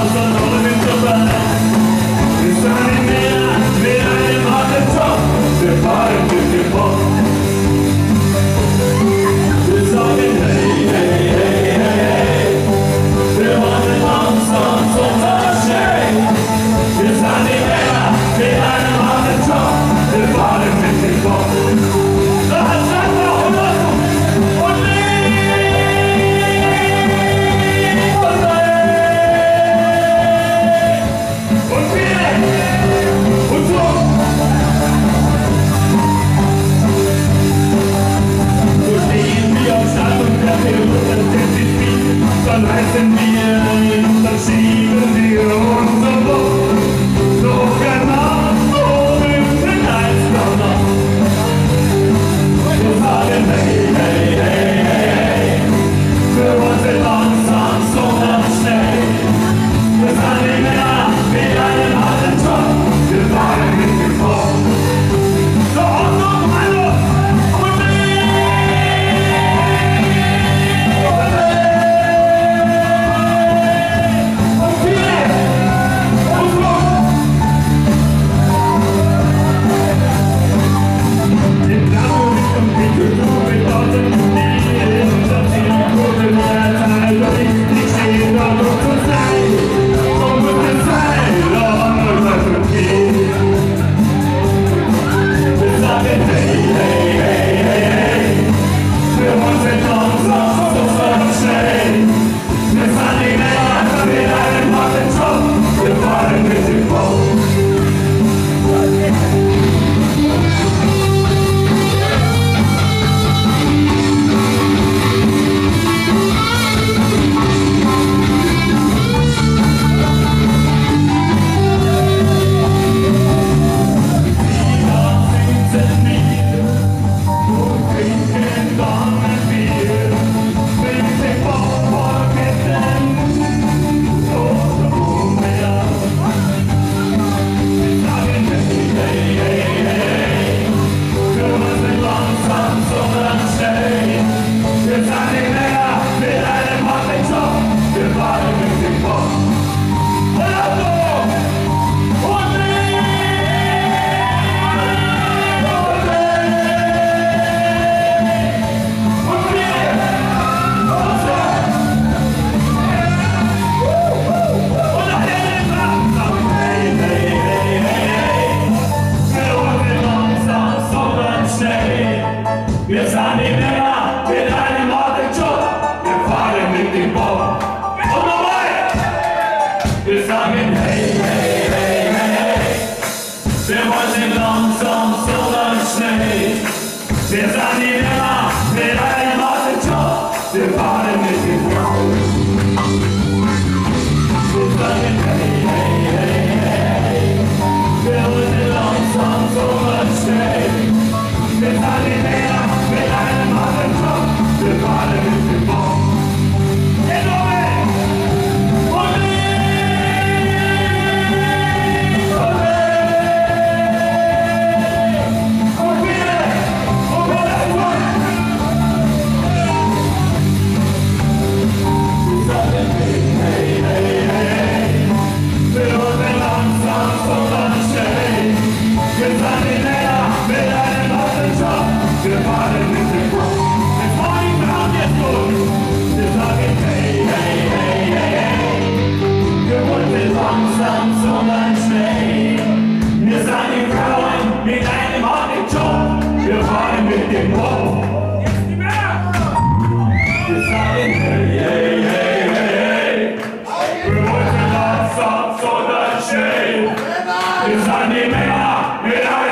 pasan, no me. Están en el It's a name,